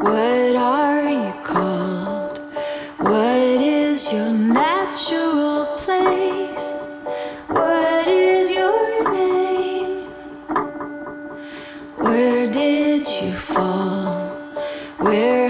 What are you called? What is your natural place? What is your name? Where did you fall? Where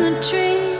in the tree.